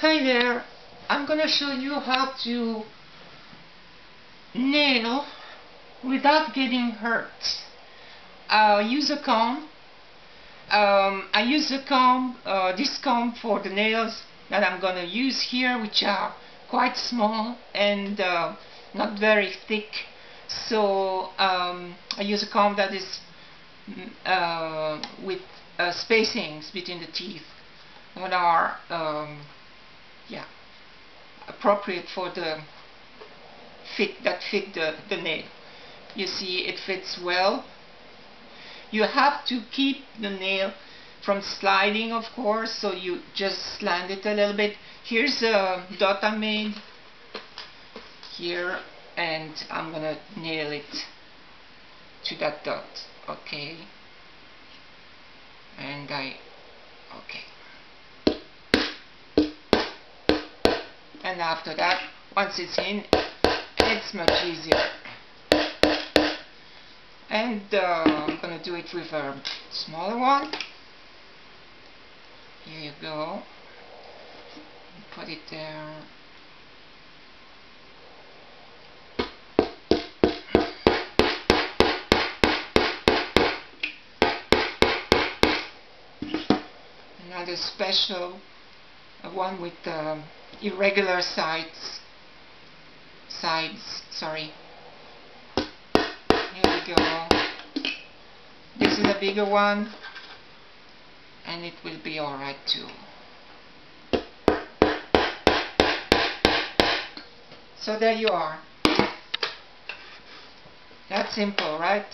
Hi there, I'm gonna show you how to nail without getting hurt. I use a comb. Um, I use a comb, uh, this comb for the nails that I'm gonna use here which are quite small and uh, not very thick so um, I use a comb that is mm, uh, with uh, spacings between the teeth that are um, yeah. Appropriate for the fit that fit the, the nail. You see it fits well. You have to keep the nail from sliding of course so you just slant it a little bit. Here's a dot I made here and I'm gonna nail it to that dot okay? And I and after that once it's in it's much easier. And uh, I'm gonna do it with a smaller one. Here you go. Put it there. Another special one with um, irregular sides. Sides sorry. Here we go. This is a bigger one. And it will be alright too. So there you are. That's simple right